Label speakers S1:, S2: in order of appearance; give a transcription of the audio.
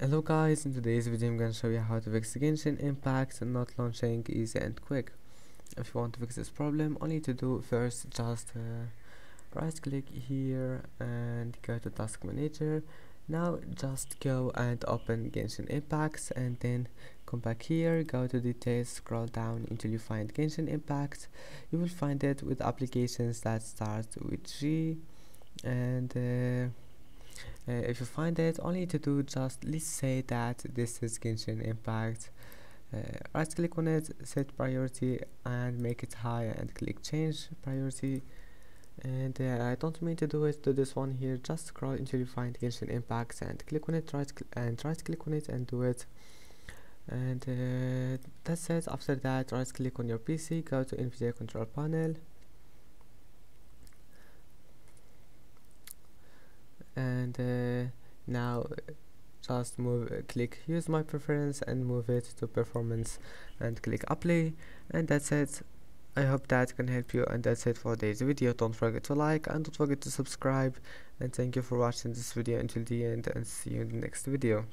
S1: Hello guys, in today's video I'm going to show you how to fix Genshin Impact not launching easy and quick. If you want to fix this problem, all you need to do first just uh, right click here and go to task manager. Now just go and open Genshin Impact and then come back here, go to details, scroll down until you find Genshin Impact. You will find it with applications that start with G and uh, uh, if you find it all you need to do just let's say that this is Genshin Impact. Uh, right click on it set priority and make it high and click change priority. And uh, I don't mean to do it to this one here. Just scroll until you find Genshin Impact and click on it right and right click on it and do it. And uh, that's it. After that right click on your PC go to NVIDIA control panel and uh, now just move uh, click use my preference and move it to performance and click apply. And that's it. I hope that can help you and that's it for today's video. Don't forget to like and don't forget to subscribe. And thank you for watching this video until the end and see you in the next video